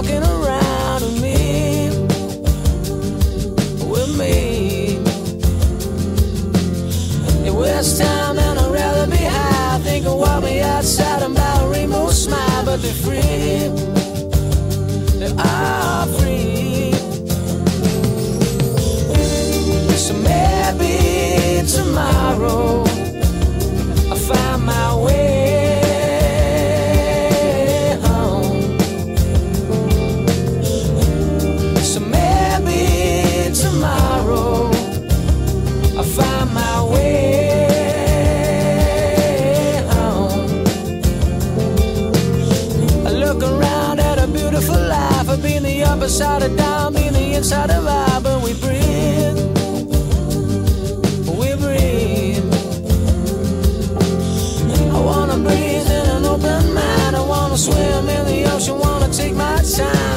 walking around with me, with me. It was time and I'd rather be high. Think of what me outside and by a rainbow smile, but they're free. They are free. So maybe tomorrow. Upper side of down, been the inside of I, but we breathe. We breathe. I wanna breathe in an open mind. I wanna swim in the ocean. Wanna take my time.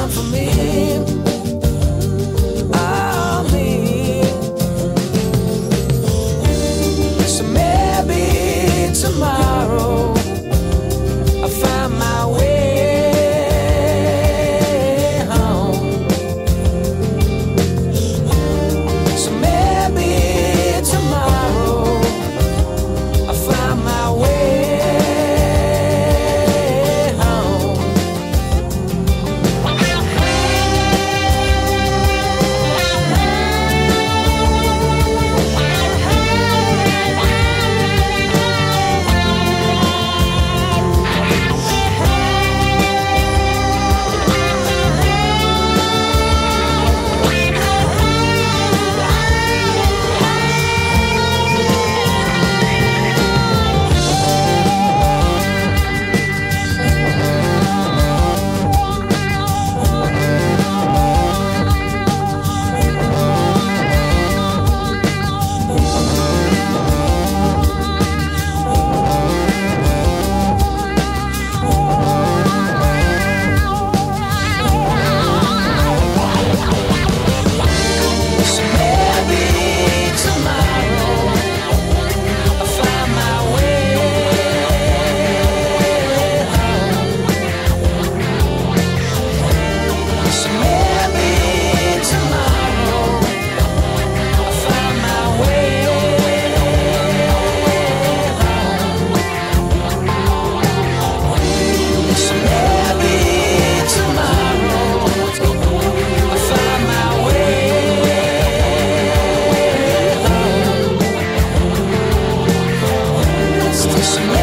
Christmas.